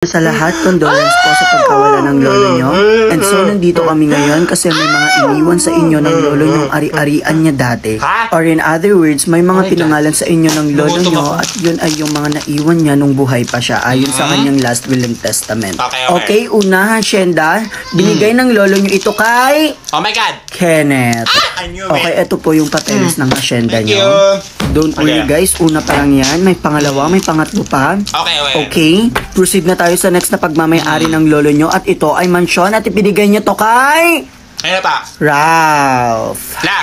Sa lahat, condolence po sa pagkawala ng lolo nyo. And so, nandito kami ngayon kasi may mga iniwan sa inyo ng lolo nyong ari-arian niya dati. Or in other words, may mga pinangalan sa inyo ng lolo nyo at yun ay yung mga naiwan niya nung buhay pa siya ayon sa kanyang last will and testament. Okay, okay. una, Shenda, binigay ng lolo nyo ito kay Oh my God! Kenneth. It. Okay, ito po yung papeles ng asyenda Thank nyo. Don't worry Okay. guys, una pa lang yan. May pangalawa, may pangatlo pa. Okay, okay. Okay, proceed na tayo sa next na pagmamayari ng lolo nyo at ito ay mansyon at ibinigay niyo to kay Ano pa? Ralph. La!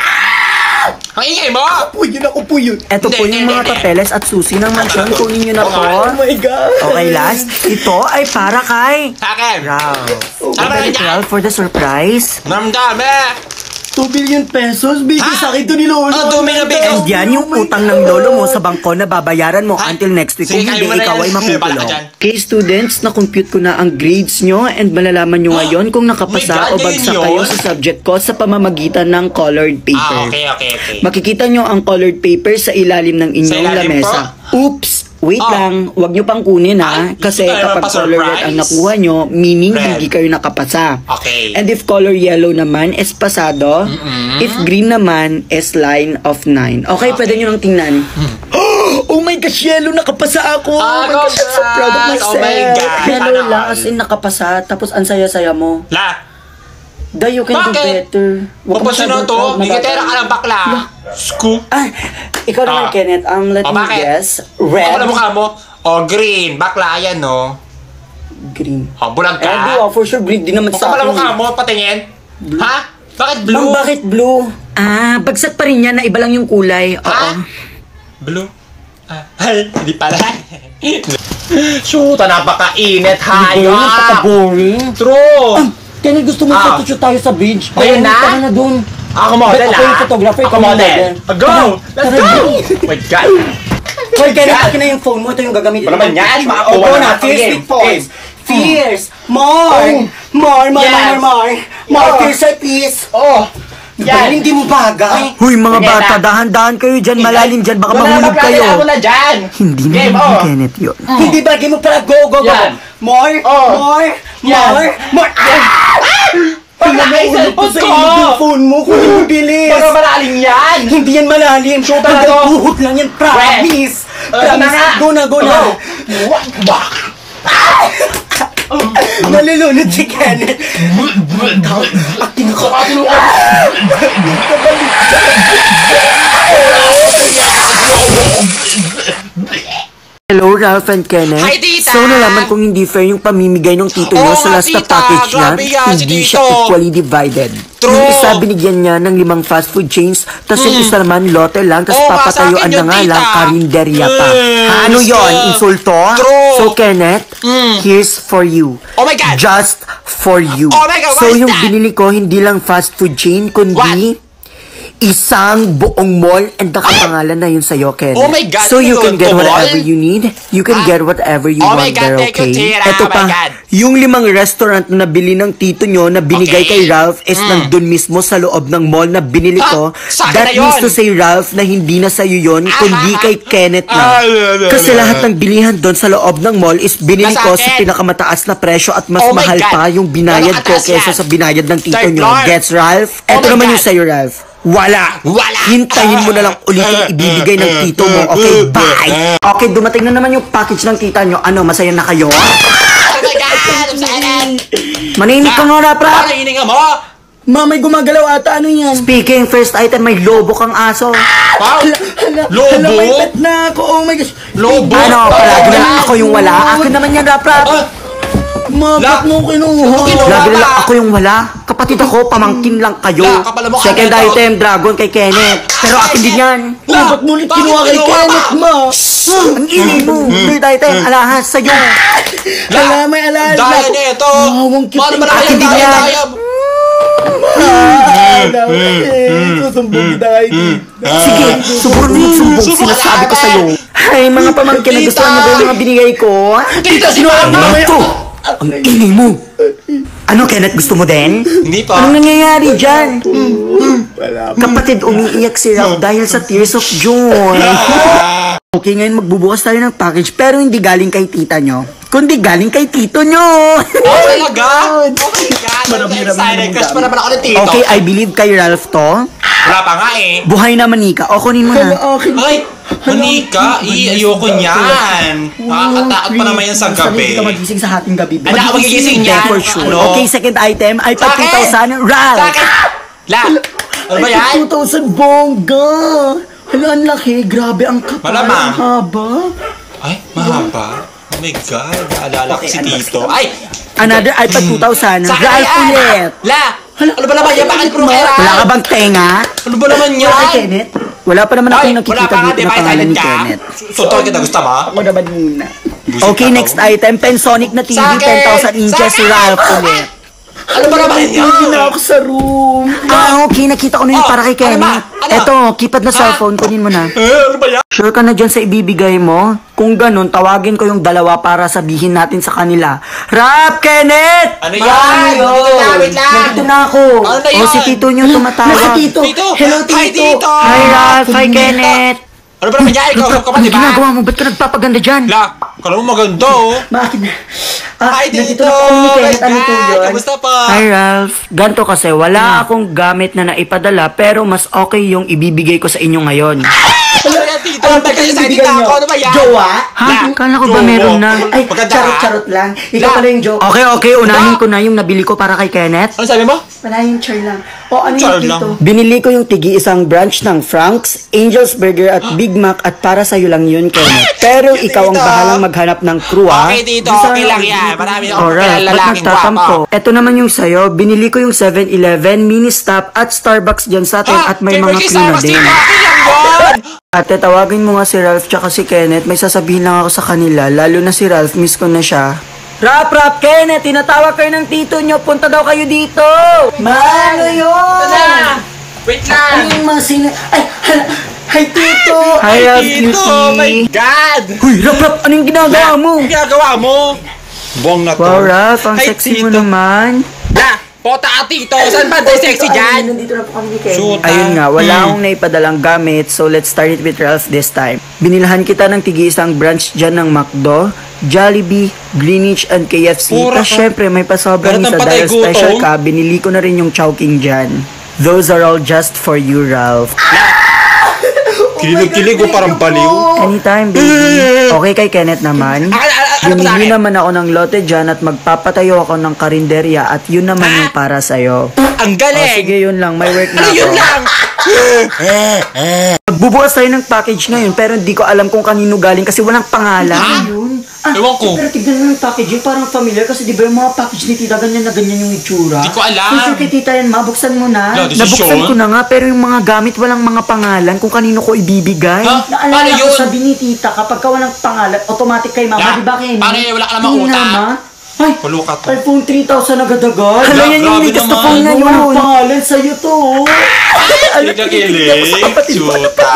Ang ingay mo! po yun, ako po yun. Ito po yung mga papeles at susi ng mansyon. Kunin nyo na to. nga. Oh my God. Okay, last. Ito ay para kay Sa akin! Ralph. Yan? Ralph for the surprise. Namdami! 2 billion pesos, bigay sa akin to ni Lolo. Ah, dumi na bigay. And yan yung utang ng lolo mo sa bangko na babayaran mo Ha? until next week. Sige, Kung hindi, kayo mo na ikaw yan. ay bala ka makukulong. dyan. Okay, students, na-compute ko na ang grades nyo and malalaman nyo ngayon kung Oh nakapasa o God, bagsak ngayon kayo yun? sa subject ko sa pamamagitan ng colored paper. Ah, okay, okay, okay. Makikita nyo ang colored paper sa ilalim ng inyong ilalim lamesa. Oops! Wait Oh. lang, huwag nyo pang kunin ha. Ay, Kasi kapag color red ang nakuha nyo, meaning Red. hindi kayo nakapasa. Okay. And if color yellow naman, is pasado. If green naman, is line of 9. Okay, pwede nyo lang tingnan. Oh my gosh, yellow, nakapasa ako. Ah, oh my gosh, I'm so proud of myself. Oh my God. Yellow lang, as in nakapasa, tapos ang saya-saya mo. La! Da, you can do Bakit? better. Huwag ka na masyadong to? proud, Gigitera ka mabagal. ng bakla! Scoop! Ah, ikaw naman, Ah. Kenneth. Um, let O me bakit? guess. Ako Red, na mukha mo? O green, bakla yan no? green. O bulag Eh, di ka? ah, for sure, green din naman Buksan sa na akin. mukha mo, patingin. Ha? Bakit Blue? blue? bakit blue? Ah, bagsak pa rin yan na iba lang yung kulay. Oo. Ha? Blue? Ah, ay, hindi pala. Shoot, napakainit, Boring, hayop! napaka-boring. True! Kenneth, gusto mo Ah. photoshoot tayo sa beach? Ayun na? Tara na dun. Ako model, Ako yung ah. photographer, Ako ikaw yung model. model. Ah, Go! Let's Tara, go! Oh my God! Hoy, Kenneth, akin na yung phone mo. Ito yung gagamitin. Naman ko. yan? Makakuha go na na. ako Fierce yan. with voice. Fierce. More. Oh. More, more, Yes. more, more. More Oh. fierce at peace. Oh! Yan. Hindi mo bagay. Huy, mga Sige bata, na. dahan-dahan kayo dyan. Malalim dyan. Baka Wala mahulog kayo. mo na dyan! Hindi na Game, oh. Kenneth yun. Hindi bagay mo pala. Go, go, go. Yan. More, Oh. more, Yan. more, more. Ah! Tingnan mo, Ulog ko cellphone sa ko! yung phone mo. Kunin mo bilis. Para malalim yan! Hindi yan malalim. Shoot na Hanggang to. buhok lang yan. Promise. Uh, Promise. Go na, go na. Wak, wak. Nalulunod si Kenneth. Acting ako. Hello, Ralph and Kenneth. Hi, tita! So, nalaman kong hindi fair yung pamimigay ng tito niyo Oo sa nga, last na tita. package niya. Grabe yan, si Hindi tito. siya equally divided. True. Yung isa, binigyan niya ng limang fast food chains, tapos yung isa naman, lote lang, tapos Oo nga, sa papatayuan akin na yun, nga tita. lang, karinderya pa. Mm, Ha, ano gusto. yon Insulto? True. So, Kenneth, here's for you. Oh my God! Just for you. Oh my God, what so, is yung that? binili ko, hindi lang fast food chain, kundi isang buong mall and nakapangalan na yun sa'yo, Kenneth. Oh my God, So, you can get whatever you need. You can Ah. get whatever you Oh want there, okay? Ito Oh pa, yung limang restaurant na nabili ng tito nyo na binigay kay Ralph is Mm. nandun mismo sa loob ng mall na binili Ah, ko. That means to say, Ralph, na hindi na sa'yo yun, Ah, kundi ah, kay Kenneth na. Ah, Kasi lahat ng bilihan doon sa loob ng mall is binili ko sa pinakamataas na presyo at mas Oh mahal pa yung binayad ko kesa sa binayad ng tito nyo. Gets, Ralph? Eto my naman yung sa'yo, Ralph. Wala. Wala. Hintayin mo na lang ulit yung ibibigay ng tito mo. Okay, bye. Okay, dumating na naman yung package ng tita nyo. Ano, masaya na kayo? Oh my God! I'm excited! Maninig ka nga na, Parang pra. hininga mo! Ma, may gumagalaw ata. Ano yan? Speaking, first item, may lobo kang aso. Wow! Hala, Lobo? hala, may pet na ako. Oh my gosh. Lobo! Ano, palagi na ako yung wala. Akin naman yan, rap, rap. Ah, Ma, La- ba't mo kinuha? Kinuha na lang ka. ako yung wala. Kapatid ako, pamangkin lang kayo. La, mo ka Second nito. item, dragon kay Kenneth. Pero akin din yan. Ma, ba't mo ulit kinuha kay Kenneth, ma? Ang ingay mo. Third item, alahas sa'yo. Hala, may alala. Daya niya ito! Mawang Paano yung ba na akin din yan. eh, susumbong kita kay tita. Sige, subukan mo yung sumbong. Sinasabi ko sa'yo. Ay, mga pamangkin na gusto mo ba yung mga binigay ko? Tita, si Mama! Ang ingay mo. Ano, Kenneth, gusto mo din? Hindi pa. Anong nangyayari dyan? Wala. Kapatid, umiiyak si Ralph dahil sa tears of joy. Okay, ngayon magbubukas tayo ng package pero hindi galing kay tita nyo. kundi galing kay tito nyo. Oh, talaga? Oh my God. Marami, I'm marami, excited. marami, Crush pa naman ako ng tito. okay, I believe kay Ralph to. Wala pa nga eh. Buhay na manika. O, kunin mo na. akin. Ay, manika. I, ayoko niyan. Nakakatakot pa naman yan sa Hindi gabi. ka magising sa hating gabi. Ala, ako magigising yan. for sure. Ano? Okay, second item, Sa iPad akin! 2000, Ralph. Sa akin! La! Ano ba yan? 2,000 bongga! Hala, ang laki. Grabe, ang kapal. Malamang. Ang haba. Ay, mahaba. Oh my God. Naalala ko si Tito. Ay! Another iPad 2000, Sa akin Ralph yan! ulit. La! Ano ba naman yan? Bakit puro kera? Wala ka bang tenga? Ano ba naman yan? Ay, Kenneth. Wala pa naman akong nakikita dito di na ba? pangalan ni? Kenneth. Suntuan kita, gusto mo? Ako naman muna. Okay, next item, Pensonic na TV, Sa akin! 10,000 inches! Ralph ulit. Ano ba naman yan? Hindi na ako sa room. Ah, okay, nakita ko na yung Oh, para kay ano ba? Kenneth. Ano? Eto, keypad na Ha? cellphone, kunin mo na. Eh, ano ba yan? Sure ka na dyan sa ibibigay mo? Kung ganun, tawagin ko yung dalawa para sabihin natin sa kanila. Rap, Kenneth! Ano yan? yun? Wait lang, wait lang. Nandito na ako. Ano na O, si yun? Tito nyo Nasa tumatawag. Tito. Tito! Hello, Tito. Hi, Tito! Hi, Ralph. Hi, Kenneth. Ano ba naman yan? Ikaw, ikaw ka Ano di ba? ginagawa mo? Ba't ka nagpapaganda dyan? La, kala mo maganda, oh. Bakit na? Ah, Hi, po God! yun? Kamusta pa? Hi, Ralph. Ganto kasi, wala akong gamit na naipadala pero mas okay yung ibibigay ko sa inyo ngayon. Tito? Ano Ano ba ba kayo sa bibigyan Tito nyo? ako? Ano ba yan? Jowa? Ha? La, Kala ko ba jowa. meron na? Ay, Maganda, charot-charot lang. Ikaw La. pala yung joke. Okay, okay. Unahin ko na yung nabili ko para kay Kenneth. Ano sabi mo? Wala yung char lang. O, ano Char yung lang. dito? Binili ko yung tigi isang branch ng Frank's, Angel's Burger at Big Mac at para sa'yo lang yun, Kenneth. Pero ikaw ang bahalang maghanap ng crew, ah. Okay. Bisa Okay lang yan. Marami akong Alright, ba't lalaking nagtatampo? guwapa. Ito naman yung sa'yo. Binili ko yung 7-Eleven, mini stop at Starbucks dyan sa atin Ha? at may Kay mga Berkey crew na Starbucks, din. Ate, tawagin mo nga si Ralph tsaka si Kenneth. May sasabihin lang ako sa kanila, lalo na si Ralph, miss ko na siya. Rap, Rap, Kenneth, tinatawag kayo ng tito nyo. Punta daw kayo dito. Mano yun? Na. Wait Ano lang. yung mga sina... Ay, hala. Hi, Tito! Hi, Ralph, Tito, oh my cutie. God. Huy, Rap, Rap, anong ginagawa mo? Ang ginagawa mo? Bong na to. Wow, Ralph, ang Hi, sexy mo Tito. naman. La, pota ka, Tito. Saan ba tayo sexy Ay, dyan? Nandito na po kami ni. Shoot. Ayun nga, wala Hmm. akong naipadalang gamit, so let's start it with Ralph this time. Binilahan kita ng tigi isang branch dyan ng McDo, Jollibee, Greenwich, and KFC. Pura Tapos ka. syempre, may pasobrang Lahat ng isa patay dahil special gutom. ka, binili ko na rin yung Chowking dyan. Those are all just for you, Ralph. Kilig-kilig ko parang baliw. Anytime, baby. Okay kay Kenneth naman. Ah, ah, ah, ano Bumili akin? naman ako ng lote dyan at magpapatayo ako ng karinderya at yun naman yung para sa'yo. Ang O galing. sige, yun lang. May work na Ano ako. yun lang? Magbubukas tayo ng package ngayon pero hindi ko alam kung kanino galing kasi walang pangalan. Yun. Ah, Ewan ko. Pero tignan mo yung packaging, parang familiar kasi di ba yung mga package ni Tita ganyan na ganyan yung itsura? Di ko alam. Sure kay Tita yan, mabuksan mo na. No, this is Nabuksan Sean. ko na nga pero yung mga gamit walang mga pangalan kung kanino ko ibibigay. Ha? Naalala Paano ko yun? sabi ni Tita, kapag ka walang pangalan, automatic kay mama, Yeah. di ba? Paano yun? Wala ka namang ma. Ay, Pulo ka to. iPhone 3000 agad-agad. Hala, yan yung latest na phone Walang ngayon. pangalan sa'yo to. Kilig-kilig. Chuta.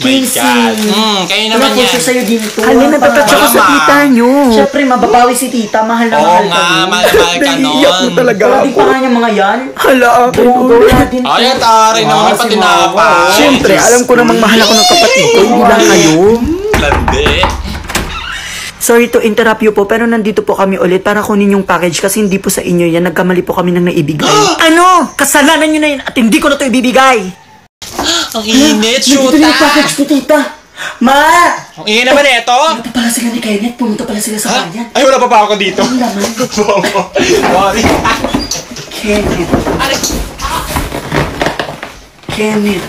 God. Hmm, kayo Wala naman po yan. siya sa'yo dito. Hala, Walang natatouch ako pangalan. sa tita nyo. Siyempre, mababawi si Tita. Mahal na Oo mahal nga, ka mo. mahal-mahal ka Naiiyak mo nun. talaga Wala din ako. pa nga niya mga yan. Hala, Oo, ulit. wala din. Ay, ang taray naman Ah, pati si na Mama. pa. Siyempre, alam ko namang mahal ako ng kapatid ko, hindi lang kayo. Landi. Sorry to interrupt you po, pero nandito po kami ulit para kunin yung package kasi hindi po sa inyo yan. Nagkamali po kami ng naibigay. ano? Kasalanan nyo na yun at hindi ko na to ibibigay. Ang init, Nandito na yung package ni Tita. Ma! Ang init naman ito. Pumunta pala sila ni Kenneth. Pumunta pala sila sa bayan. Ay, wala pa pa ako dito. Ang laman. Sorry. Kenneth. Aray. Kenneth.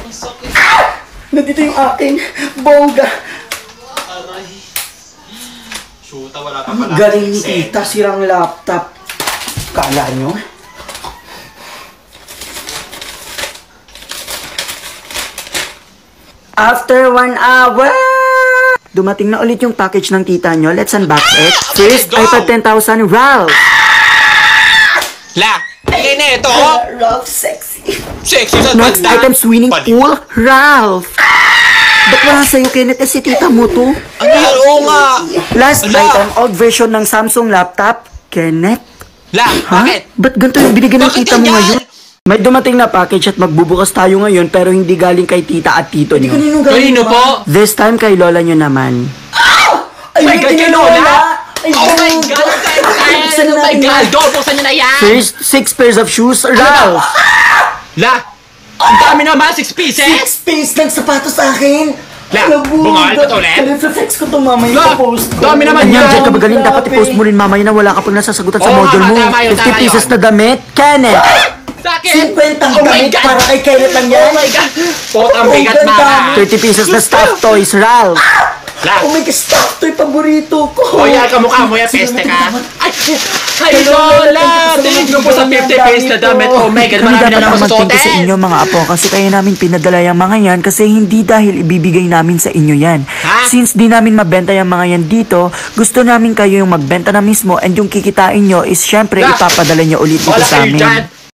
Nandito yung aking bongga. Chuta, wala pa Ang pala. galing ni Tita. Sirang laptop. Kala nyo? After one hour, dumating na ulit yung package ng tita nyo. Let's unbox it. First, Go! iPad 10,000 Ralph. La. Ay, na ito. Rough, sexy. Sexy sa Next item, swimming pool, Ralph. Ba't wala sa'yo, Kenneth? Eh, si tita mo to. Ano yan? Oo nga. Last Ala. item, old version ng Samsung laptop, Kenneth. La, bakit? Ba't ganito yung binigyan ng tita mo ngayon? May dumating na package at magbubukas tayo ngayon pero hindi galing kay tita at tito nyo. Kanino galing Kanino po? This time kay lola nyo naman. Ay, my God, kay. Lola! Ay, Oh my. God! Ay, Buksan Oh my God! Dol, buksan niyo na yan! First, six pairs of shoes, Ralph. La! Ang dami naman! Six pieces! Six piece ng sapatos sa akin. La, Alam mo, bungal pa to, Le? Reflex ko to mamaya La, post ko. dami naman Ganyan, yan. dyan ka magaling. Dapat Grabe. i-post mo rin mamaya na wala ka pang nasasagutan sa Oo, module mo. tama yun, 50 tama pieces yun. na damit, Kenneth. Sa akin! 50 ang Oh damit para kay Kenneth lang yan. Oh my God! Pot ang Oh, bigat mga! 30 pieces na stuffed toys, Ralph. La! Oh my God, stop to yung paborito ko. O yan, kamukha mo yan, peste ka! Ay! Ay, Lola! Tingin ko po sa 50 piece na damit. Oh my God, Kami marami dapat na naman ang sa you sa hotel! inyo mga apo kasi kaya namin pinadala yung mga yan kasi hindi dahil ibibigay namin sa inyo yan. Ha? Since di namin mabenta yung mga yan dito, gusto namin kayo yung magbenta na mismo and yung kikitain nyo is syempre La! ipapadala nyo ulit dito Wala sa kayo amin. dyan!